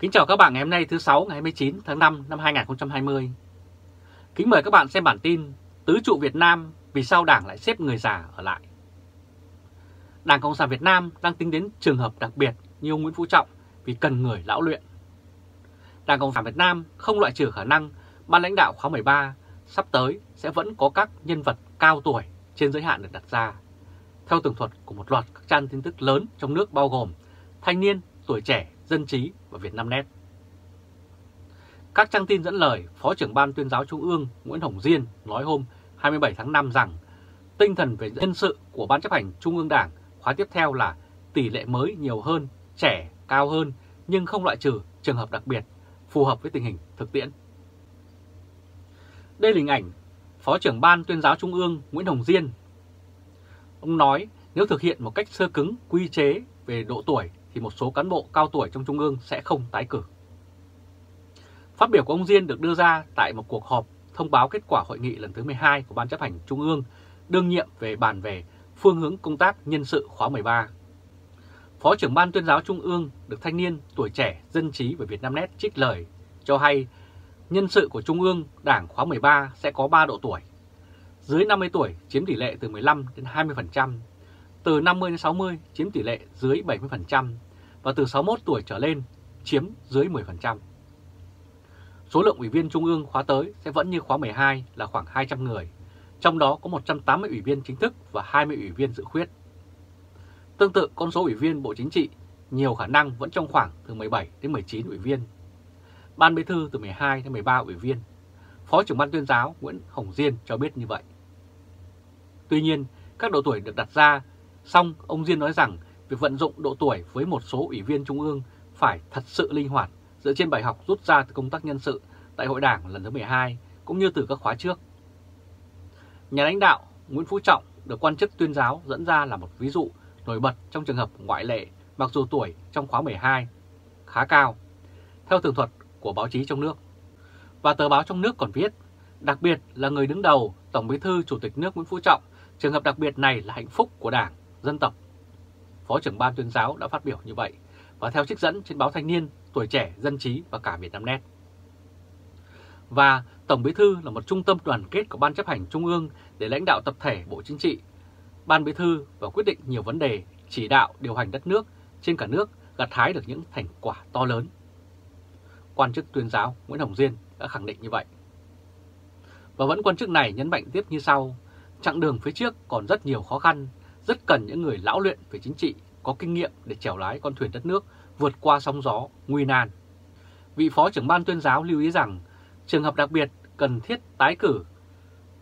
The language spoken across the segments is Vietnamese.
Kính chào các bạn ngày hôm nay thứ 6 ngày 29 tháng 5 năm 2020. Kính mời các bạn xem bản tin Tứ trụ Việt Nam vì sao Đảng lại xếp người già ở lại. Đảng Cộng sản Việt Nam đang tính đến trường hợp đặc biệt như ông Nguyễn Phú Trọng vì cần người lão luyện. Đảng Cộng sản Việt Nam không loại trừ khả năng ban lãnh đạo khóa 13 sắp tới sẽ vẫn có các nhân vật cao tuổi trên giới hạn được đặt ra. Theo tường thuật của một loạt các trang tin tức lớn trong nước bao gồm thanh niên, tuổi trẻ, dân trí và Vietnamnet. Các trang tin dẫn lời Phó trưởng Ban tuyên giáo Trung ương Nguyễn Hồng Diên nói hôm 27 tháng 5 rằng tinh thần về nhân sự của Ban chấp hành Trung ương Đảng khóa tiếp theo là tỷ lệ mới nhiều hơn, trẻ, cao hơn nhưng không loại trừ trường hợp đặc biệt phù hợp với tình hình thực tiễn. Đây là hình ảnh Phó trưởng Ban tuyên giáo Trung ương Nguyễn Hồng Diên. Ông nói nếu thực hiện một cách sơ cứng quy chế về độ tuổi thì một số cán bộ cao tuổi trong Trung ương sẽ không tái cử. Phát biểu của ông Diên được đưa ra tại một cuộc họp thông báo kết quả hội nghị lần thứ 12 của Ban chấp hành Trung ương đương nhiệm về bàn về phương hướng công tác nhân sự khóa 13. Phó trưởng Ban tuyên giáo Trung ương được thanh niên, tuổi trẻ, dân trí và Vietnamnet trích lời cho hay nhân sự của Trung ương Đảng khóa 13 sẽ có 3 độ tuổi. Dưới 50 tuổi chiếm tỷ lệ từ 15 đến 20%, từ 50 đến 60 chiếm tỷ lệ dưới 70% và từ 61 tuổi trở lên chiếm dưới 10%. Số lượng ủy viên Trung ương khóa tới sẽ vẫn như khóa 12 là khoảng 200 người, trong đó có 180 ủy viên chính thức và 20 ủy viên dự khuyết. Tương tự con số ủy viên Bộ Chính trị nhiều khả năng vẫn trong khoảng từ 17 đến 19 ủy viên. Ban Bí thư từ 12 đến 13 ủy viên. Phó trưởng ban tuyên giáo Nguyễn Hồng Diên cho biết như vậy. Tuy nhiên, các độ tuổi được đặt ra, xong ông Diên nói rằng việc vận dụng độ tuổi với một số ủy viên Trung ương phải thật sự linh hoạt dựa trên bài học rút ra từ công tác nhân sự tại hội đảng lần thứ 12 cũng như từ các khóa trước. Nhà lãnh đạo Nguyễn Phú Trọng được quan chức tuyên giáo dẫn ra là một ví dụ nổi bật trong trường hợp ngoại lệ mặc dù tuổi trong khóa 12 khá cao, theo tường thuật của báo chí trong nước. Và tờ báo trong nước còn viết, đặc biệt là người đứng đầu Tổng bí thư Chủ tịch nước Nguyễn Phú Trọng, trường hợp đặc biệt này là hạnh phúc của Đảng, dân tộc. Phó trưởng ban tuyên giáo đã phát biểu như vậy, và theo trích dẫn trên báo Thanh niên, Tuổi trẻ, Dân trí và cả miền Nam Net. Và Tổng bí thư là một trung tâm đoàn kết của Ban chấp hành Trung ương để lãnh đạo tập thể Bộ Chính trị, Ban bí thư và quyết định nhiều vấn đề chỉ đạo điều hành đất nước trên cả nước gặt hái được những thành quả to lớn. Quan chức tuyên giáo Nguyễn Hồng Diên đã khẳng định như vậy. Và vẫn quan chức này nhấn mạnh tiếp như sau, chặng đường phía trước còn rất nhiều khó khăn, rất cần những người lão luyện về chính trị, có kinh nghiệm để chèo lái con thuyền đất nước vượt qua sóng gió, nguy nan. Vị Phó trưởng ban tuyên giáo lưu ý rằng trường hợp đặc biệt cần thiết tái cử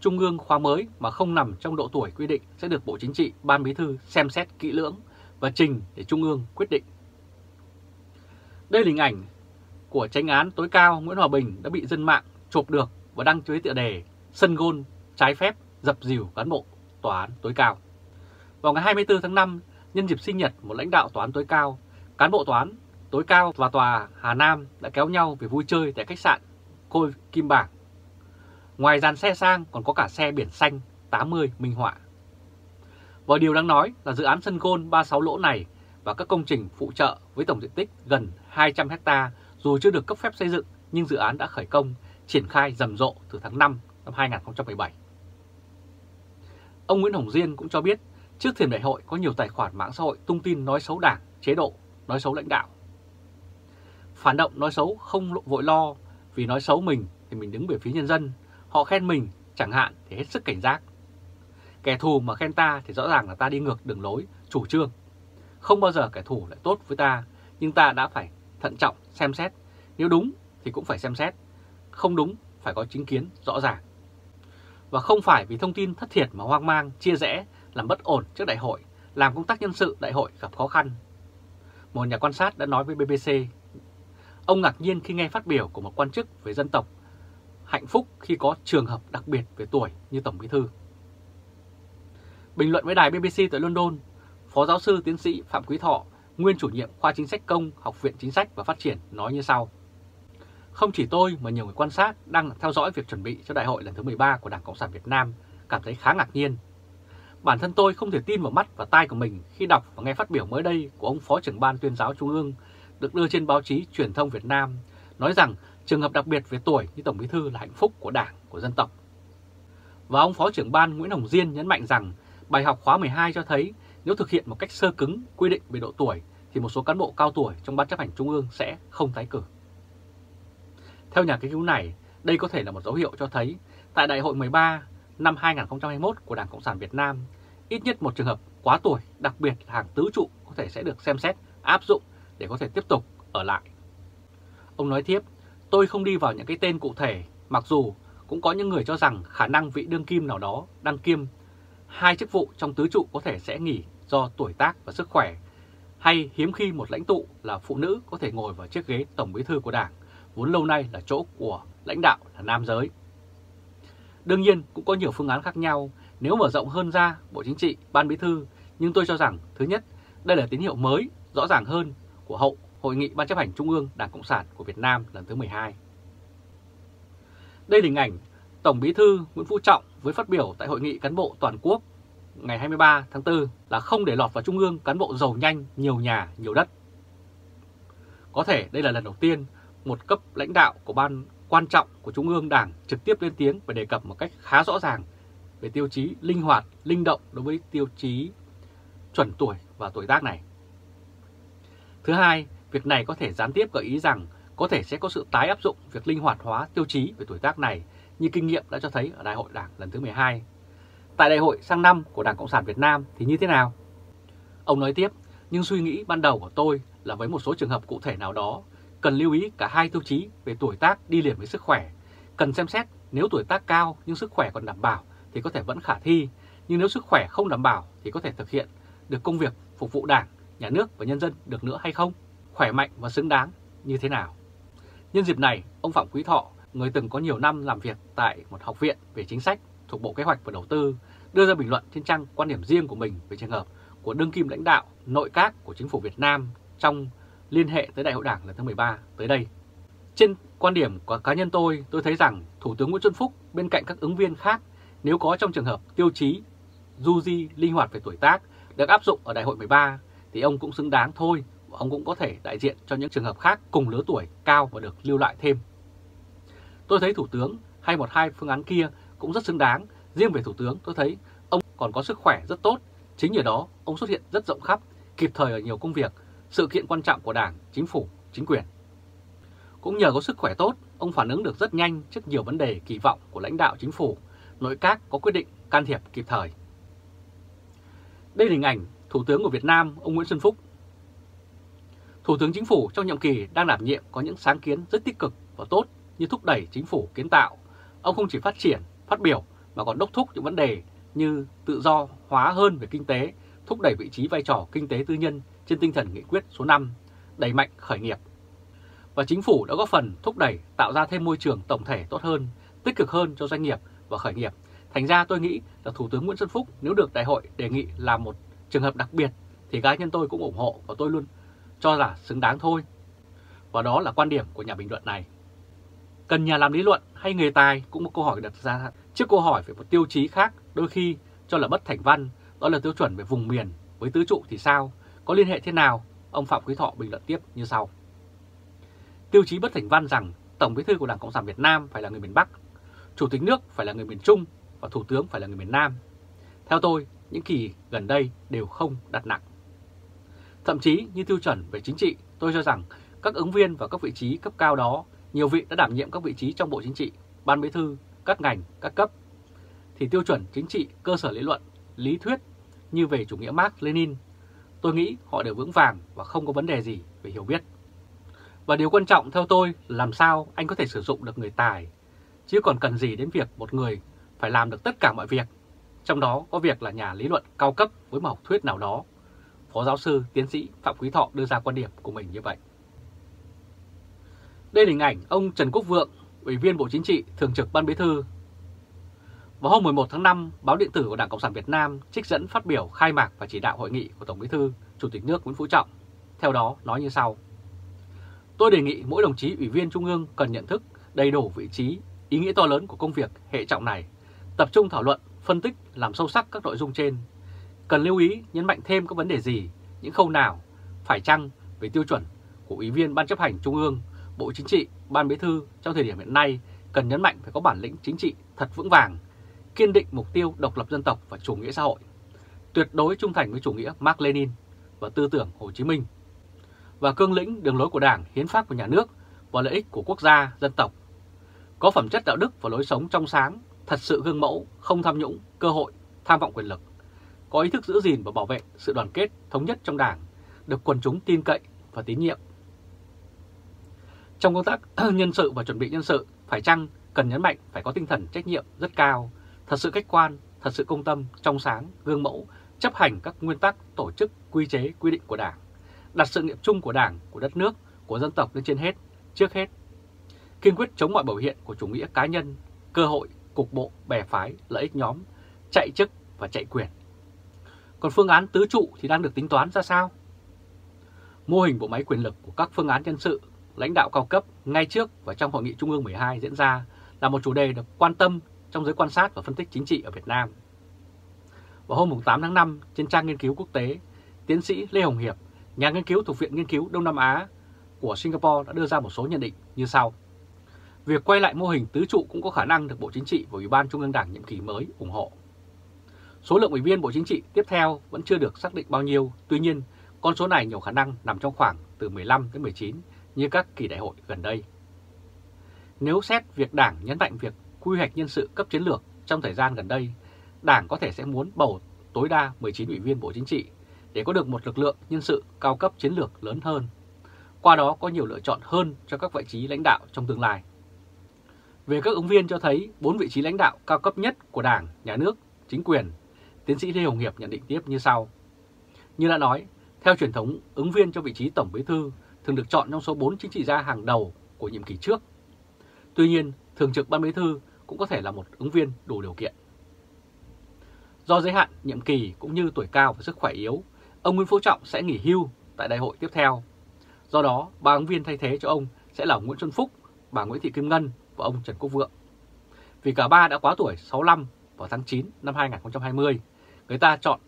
Trung ương khóa mới mà không nằm trong độ tuổi quy định sẽ được Bộ Chính trị, Ban Bí thư xem xét kỹ lưỡng và trình để Trung ương quyết định. Đây là hình ảnh của tranh án tối cao Nguyễn Hòa Bình đã bị dân mạng chụp được và đăng dưới tựa đề sân gôn trái phép dập dìu cán bộ tòa án tối cao. Vào ngày 24 tháng 5, nhân dịp sinh nhật một lãnh đạo tòa án tối cao, cán bộ tòa án tối cao và tòa Hà Nam đã kéo nhau về vui chơi tại khách sạn Côi Kim Bảng. Ngoài dàn xe sang còn có cả xe biển xanh 80 minh họa. Và điều đáng nói là dự án sân gôn 36 lỗ này và các công trình phụ trợ với tổng diện tích gần 200 hecta dù chưa được cấp phép xây dựng nhưng dự án đã khởi công, triển khai rầm rộ từ tháng 5 năm 2017. Ông Nguyễn Hồng Diên cũng cho biết trước thềm đại hội có nhiều tài khoản mạng xã hội tung tin nói xấu đảng, chế độ, nói xấu lãnh đạo. Phản động nói xấu không vội lo vì nói xấu mình thì mình đứng về phía nhân dân, họ khen mình chẳng hạn thì hết sức cảnh giác. Kẻ thù mà khen ta thì rõ ràng là ta đi ngược đường lối, chủ trương. Không bao giờ kẻ thù lại tốt với ta, nhưng ta đã phải thận trọng, xem xét. Nếu đúng thì cũng phải xem xét, không đúng phải có chính kiến rõ ràng. Và không phải vì thông tin thất thiệt mà hoang mang, chia rẽ, làm bất ổn trước đại hội, làm công tác nhân sự đại hội gặp khó khăn. Một nhà quan sát đã nói với BBC, ông ngạc nhiên khi nghe phát biểu của một quan chức về dân tộc, hạnh phúc khi có trường hợp đặc biệt về tuổi như Tổng Bí Thư. Bình luận với đài BBC tại London, Phó giáo sư tiến sĩ Phạm Quý Thọ, nguyên chủ nhiệm khoa chính sách công, Học viện Chính sách và Phát triển nói như sau. Không chỉ tôi mà nhiều người quan sát đang theo dõi việc chuẩn bị cho đại hội lần thứ 13 của Đảng Cộng sản Việt Nam cảm thấy khá ngạc nhiên. Bản thân tôi không thể tin vào mắt và tai của mình khi đọc và nghe phát biểu mới đây của ông Phó trưởng ban tuyên giáo Trung ương được đưa trên báo chí truyền thông Việt Nam nói rằng trường hợp đặc biệt về tuổi như Tổng Bí Thư là hạnh phúc của Đảng, của dân tộc. Và ông Phó trưởng ban Nguyễn Hồng Diên nhấn mạnh rằng bài học khóa 12 cho thấy nếu thực hiện một cách sơ cứng quy định về độ tuổi thì một số cán bộ cao tuổi trong Ban chấp hành Trung ương sẽ không tái cử. Theo nhà nghiên cứu này, đây có thể là một dấu hiệu cho thấy tại Đại hội 13 năm 2021 của Đảng Cộng sản Việt Nam, ít nhất một trường hợp quá tuổi, đặc biệt là hàng tứ trụ có thể sẽ được xem xét, áp dụng để có thể tiếp tục ở lại. Ông nói tiếp, tôi không đi vào những cái tên cụ thể, mặc dù cũng có những người cho rằng khả năng vị đương kim nào đó đăng kiêm hai chức vụ trong tứ trụ có thể sẽ nghỉ do tuổi tác và sức khỏe, hay hiếm khi một lãnh tụ là phụ nữ có thể ngồi vào chiếc ghế tổng bí thư của đảng, vốn lâu nay là chỗ của lãnh đạo là nam giới. Đương nhiên cũng có nhiều phương án khác nhau nếu mở rộng hơn ra Bộ Chính trị, Ban Bí thư, nhưng tôi cho rằng thứ nhất, đây là tín hiệu mới, rõ ràng hơn của hậu Hội nghị Ban chấp hành Trung ương Đảng Cộng sản của Việt Nam lần thứ 12. Đây là hình ảnh Tổng Bí thư Nguyễn Phú Trọng với phát biểu tại Hội nghị cán bộ toàn quốc ngày 23 tháng 4 là không để lọt vào Trung ương cán bộ giàu nhanh, nhiều nhà, nhiều đất. Có thể đây là lần đầu tiên một cấp lãnh đạo của ban quan trọng của Trung ương Đảng trực tiếp lên tiếng và đề cập một cách khá rõ ràng về tiêu chí linh hoạt, linh động đối với tiêu chí chuẩn tuổi và tuổi tác này. Thứ hai, việc này có thể gián tiếp gợi ý rằng có thể sẽ có sự tái áp dụng việc linh hoạt hóa tiêu chí về tuổi tác này như kinh nghiệm đã cho thấy ở Đại hội Đảng lần thứ 12. Tại Đại hội sang năm của Đảng Cộng sản Việt Nam thì như thế nào? Ông nói tiếp, nhưng suy nghĩ ban đầu của tôi là với một số trường hợp cụ thể nào đó, cần lưu ý cả hai tiêu chí về tuổi tác đi liền với sức khỏe. Cần xem xét nếu tuổi tác cao nhưng sức khỏe còn đảm bảo thì có thể vẫn khả thi, nhưng nếu sức khỏe không đảm bảo thì có thể thực hiện được công việc phục vụ Đảng, Nhà nước và nhân dân được nữa hay không? Khỏe mạnh và xứng đáng như thế nào? Nhân dịp này, ông Phạm Quý Thọ, người từng có nhiều năm làm việc tại một học viện về chính sách thuộc Bộ Kế hoạch và Đầu tư, đưa ra bình luận trên trang quan điểm riêng của mình về trường hợp của đương kim lãnh đạo nội các của chính phủ Việt Nam trong liên hệ tới Đại hội Đảng lần thứ 13 tới đây. Trên quan điểm của cá nhân tôi, tôi thấy rằng Thủ tướng Nguyễn Xuân Phúc bên cạnh các ứng viên khác nếu có trong trường hợp tiêu chí du di linh hoạt về tuổi tác được áp dụng ở Đại hội 13 thì ông cũng xứng đáng thôi, ông cũng có thể đại diện cho những trường hợp khác cùng lứa tuổi cao và được lưu lại thêm. Tôi thấy Thủ tướng hay một hai phương án kia cũng rất xứng đáng, riêng về Thủ tướng tôi thấy ông còn có sức khỏe rất tốt, chính nhờ đó ông xuất hiện rất rộng khắp, kịp thời ở nhiều công việc, sự kiện quan trọng của Đảng, Chính phủ, chính quyền. Cũng nhờ có sức khỏe tốt, ông phản ứng được rất nhanh trước nhiều vấn đề kỳ vọng của lãnh đạo chính phủ, nội các có quyết định can thiệp kịp thời. Đây là hình ảnh Thủ tướng của Việt Nam, ông Nguyễn Xuân Phúc. Thủ tướng Chính phủ trong nhiệm kỳ đang đảm nhiệm có những sáng kiến rất tích cực và tốt như thúc đẩy chính phủ kiến tạo. Ông không chỉ phát triển, phát biểu mà còn đốc thúc những vấn đề như tự do hóa hơn về kinh tế, thúc đẩy vị trí vai trò kinh tế tư nhân trên tinh thần nghị quyết số 5, đẩy mạnh khởi nghiệp. Và chính phủ đã góp phần thúc đẩy tạo ra thêm môi trường tổng thể tốt hơn, tích cực hơn cho doanh nghiệp và khởi nghiệp. Thành ra tôi nghĩ là Thủ tướng Nguyễn Xuân Phúc nếu được đại hội đề nghị làm một trường hợp đặc biệt thì cá nhân tôi cũng ủng hộ và tôi luôn cho là xứng đáng thôi. Và đó là quan điểm của nhà bình luận này. Cần nhà làm lý luận hay người tài cũng một câu hỏi đặt ra trước câu hỏi về một tiêu chí khác đôi khi cho là bất thành văn, đó là tiêu chuẩn về vùng miền với tứ trụ thì sao, có liên hệ thế nào? Ông Phạm Quý Thọ bình luận tiếp như sau. Tiêu chí bất thành văn rằng Tổng bí thư của Đảng Cộng sản Việt Nam phải là người miền Bắc, Chủ tịch nước phải là người miền Trung và Thủ tướng phải là người miền Nam. Theo tôi, những kỳ gần đây đều không đặt nặng. Thậm chí như tiêu chuẩn về chính trị, tôi cho rằng các ứng viên vào các vị trí cấp cao đó, nhiều vị đã đảm nhiệm các vị trí trong Bộ Chính trị, Ban Bí thư, các ngành, các cấp, thì tiêu chuẩn chính trị, cơ sở lý luận, lý thuyết như về chủ nghĩa Mark Lenin, tôi nghĩ họ đều vững vàng và không có vấn đề gì về hiểu biết. Và điều quan trọng theo tôi là làm sao anh có thể sử dụng được người tài, chứ còn cần gì đến việc một người phải làm được tất cả mọi việc trong đó có việc là nhà lý luận cao cấp với một học thuyết nào đó. Phó giáo sư tiến sĩ Phạm Quý Thọ đưa ra quan điểm của mình như vậy. Đây là hình ảnh ông Trần Quốc Vượng, Ủy viên Bộ Chính trị, Thường trực Ban Bí thư. Vào hôm 11 tháng 5, báo điện tử của Đảng Cộng sản Việt Nam trích dẫn phát biểu khai mạc và chỉ đạo hội nghị của Tổng Bí thư, Chủ tịch nước Nguyễn Phú Trọng. Theo đó, nói như sau. Tôi đề nghị mỗi đồng chí Ủy viên Trung ương cần nhận thức đầy đủ vị trí, ý nghĩa to lớn của công việc hệ trọng này, tập trung thảo luận phân tích làm sâu sắc các nội dung trên. Cần lưu ý nhấn mạnh thêm các vấn đề gì, những khâu nào, phải chăng về tiêu chuẩn của Ủy viên Ban chấp hành Trung ương, Bộ Chính trị, Ban Bí thư trong thời điểm hiện nay cần nhấn mạnh phải có bản lĩnh chính trị thật vững vàng, kiên định mục tiêu độc lập dân tộc và chủ nghĩa xã hội, tuyệt đối trung thành với chủ nghĩa Mark Lenin và tư tưởng Hồ Chí Minh, và cương lĩnh đường lối của Đảng, hiến pháp của nhà nước và lợi ích của quốc gia, dân tộc, có phẩm chất đạo đức và lối sống trong sáng, thật sự gương mẫu, không tham nhũng, cơ hội, tham vọng quyền lực, có ý thức giữ gìn và bảo vệ sự đoàn kết, thống nhất trong Đảng, được quần chúng tin cậy và tín nhiệm. Trong công tác nhân sự và chuẩn bị nhân sự, phải chăng cần nhấn mạnh phải có tinh thần trách nhiệm rất cao, thật sự khách quan, thật sự công tâm, trong sáng, gương mẫu, chấp hành các nguyên tắc, tổ chức, quy chế, quy định của Đảng, đặt sự nghiệp chung của Đảng, của đất nước, của dân tộc lên trên hết, trước hết. Kiên quyết chống mọi biểu hiện của chủ nghĩa cá nhân, cơ hội, cục bộ, bè phái, lợi ích nhóm, chạy chức và chạy quyền. Còn phương án tứ trụ thì đang được tính toán ra sao? Mô hình bộ máy quyền lực của các phương án nhân sự, lãnh đạo cao cấp ngay trước và trong Hội nghị Trung ương 12 diễn ra là một chủ đề được quan tâm trong giới quan sát và phân tích chính trị ở Việt Nam. Vào hôm 8 tháng 5, trên trang nghiên cứu quốc tế, tiến sĩ Lê Hồng Hiệp, nhà nghiên cứu thuộc Viện Nghiên cứu Đông Nam Á của Singapore đã đưa ra một số nhận định như sau. Việc quay lại mô hình tứ trụ cũng có khả năng được Bộ Chính trị và Ủy ban Trung ương Đảng nhiệm kỳ mới ủng hộ. Số lượng ủy viên Bộ Chính trị tiếp theo vẫn chưa được xác định bao nhiêu, tuy nhiên con số này nhiều khả năng nằm trong khoảng từ 15 đến 19 như các kỳ đại hội gần đây. Nếu xét việc Đảng nhấn mạnh việc quy hoạch nhân sự cấp chiến lược trong thời gian gần đây, Đảng có thể sẽ muốn bầu tối đa 19 ủy viên Bộ Chính trị để có được một lực lượng nhân sự cao cấp chiến lược lớn hơn. Qua đó có nhiều lựa chọn hơn cho các vị trí lãnh đạo trong tương lai. Về các ứng viên cho thấy 4 vị trí lãnh đạo cao cấp nhất của Đảng, Nhà nước, chính quyền, tiến sĩ Lê Hồng Hiệp nhận định tiếp như sau. Như đã nói, theo truyền thống, ứng viên cho vị trí Tổng Bí thư thường được chọn trong số 4 chính trị gia hàng đầu của nhiệm kỳ trước. Tuy nhiên, Thường trực Ban Bí thư cũng có thể là một ứng viên đủ điều kiện. Do giới hạn nhiệm kỳ cũng như tuổi cao và sức khỏe yếu, ông Nguyễn Phú Trọng sẽ nghỉ hưu tại đại hội tiếp theo. Do đó, ba ứng viên thay thế cho ông sẽ là Nguyễn Xuân Phúc, bà Nguyễn Thị Kim Ngân và ông Trần Quốc Vượng. Vì cả ba đã quá tuổi 65 vào tháng 9 năm 2020, người ta chọn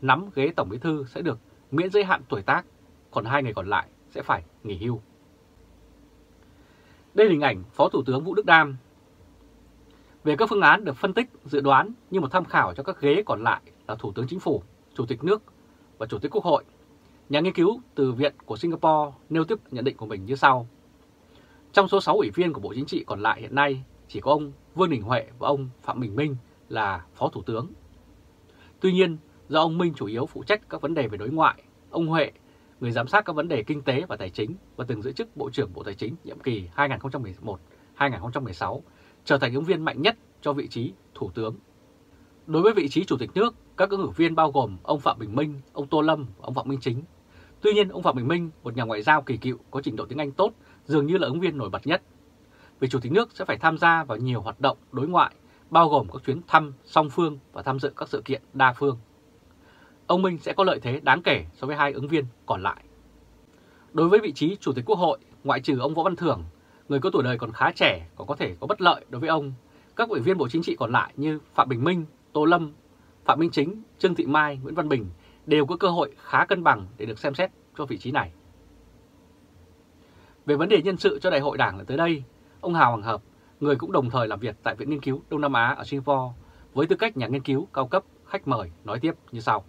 nắm ghế Tổng Bí thư sẽ được miễn giới hạn tuổi tác, còn hai người còn lại sẽ phải nghỉ hưu. Đây là hình ảnh Phó Thủ tướng Vũ Đức Đam. Về các phương án được phân tích, dự đoán như một tham khảo cho các ghế còn lại là Thủ tướng Chính phủ, Chủ tịch nước và Chủ tịch Quốc hội. Nhà nghiên cứu từ Viện của Singapore nêu tiếp nhận định của mình như sau. Trong số 6 ủy viên của Bộ Chính trị còn lại hiện nay, chỉ có ông Vương Đình Huệ và ông Phạm Bình Minh là Phó Thủ tướng. Tuy nhiên, do ông Minh chủ yếu phụ trách các vấn đề về đối ngoại, ông Huệ, người giám sát các vấn đề kinh tế và tài chính và từng giữ chức Bộ trưởng Bộ Tài chính nhiệm kỳ 2011-2016, trở thành ứng viên mạnh nhất cho vị trí Thủ tướng. Đối với vị trí Chủ tịch nước, các ứng cử viên bao gồm ông Phạm Bình Minh, ông Tô Lâm và ông Phạm Minh Chính. Tuy nhiên, ông Phạm Bình Minh, một nhà ngoại giao kỳ cựu có trình độ tiếng Anh tốt, dường như là ứng viên nổi bật nhất. Vì Chủ tịch nước sẽ phải tham gia vào nhiều hoạt động đối ngoại, bao gồm các chuyến thăm song phương và tham dự các sự kiện đa phương ông Minh sẽ có lợi thế đáng kể so với hai ứng viên còn lại. Đối với vị trí Chủ tịch Quốc hội, ngoại trừ ông Võ Văn Thưởng, người có tuổi đời còn khá trẻ còn có thể có bất lợi đối với ông, các ủy viên Bộ Chính trị còn lại như Phạm Bình Minh, Tô Lâm, Phạm Minh Chính, Trương Thị Mai, Nguyễn Văn Bình đều có cơ hội khá cân bằng để được xem xét cho vị trí này. Về vấn đề nhân sự cho đại hội đảng là tới đây, ông Hào Hoàng Hợp, người cũng đồng thời làm việc tại Viện Nghiên cứu Đông Nam Á ở Singapore, với tư cách nhà nghiên cứu cao cấp khách mời nói tiếp như sau.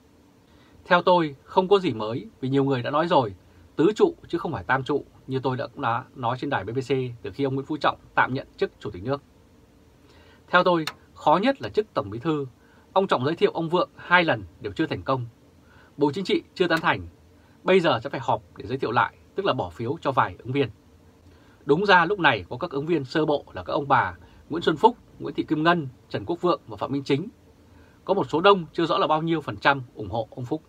Theo tôi, không có gì mới vì nhiều người đã nói rồi, tứ trụ chứ không phải tam trụ như tôi đã, cũng đã nói trên đài BBC từ khi ông Nguyễn Phú Trọng tạm nhận chức Chủ tịch nước. Theo tôi, khó nhất là chức Tổng Bí Thư. Ông Trọng giới thiệu ông Vượng hai lần đều chưa thành công. Bộ Chính trị chưa tán thành. Bây giờ sẽ phải họp để giới thiệu lại, tức là bỏ phiếu cho vài ứng viên. Đúng ra lúc này có các ứng viên sơ bộ là các ông bà Nguyễn Xuân Phúc, Nguyễn Thị Kim Ngân, Trần Quốc Vượng và Phạm Minh Chính. Có một số đông chưa rõ là bao nhiêu phần trăm ủng hộ ông Phúc.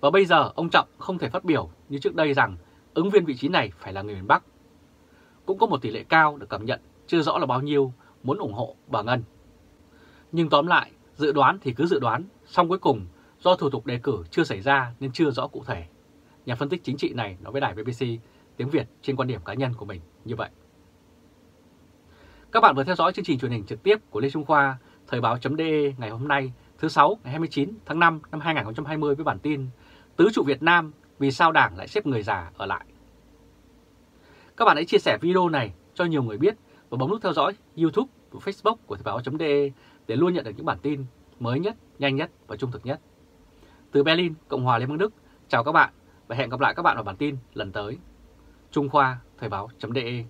Và bây giờ ông Trọng không thể phát biểu như trước đây rằng ứng viên vị trí này phải là người miền Bắc. Cũng có một tỷ lệ cao được cảm nhận chưa rõ là bao nhiêu muốn ủng hộ bà Ngân. Nhưng tóm lại, dự đoán thì cứ dự đoán, xong cuối cùng do thủ tục đề cử chưa xảy ra nên chưa rõ cụ thể. Nhà phân tích chính trị này nói với đài BBC tiếng Việt trên quan điểm cá nhân của mình như vậy. Các bạn vừa theo dõi chương trình truyền hình trực tiếp của Lê Trung Khoa, Thời báo.de ngày hôm nay thứ 6 ngày 29 tháng 5 năm 2020 với bản tin Tứ trụ Việt Nam vì sao Đảng lại xếp người già ở lại. Các bạn hãy chia sẻ video này cho nhiều người biết và bấm nút theo dõi YouTube và Facebook của Thời báo.de để luôn nhận được những bản tin mới nhất, nhanh nhất và trung thực nhất. Từ Berlin, Cộng hòa Liên bang Đức, chào các bạn và hẹn gặp lại các bạn ở bản tin lần tới. Trung Khoa, Thời báo.de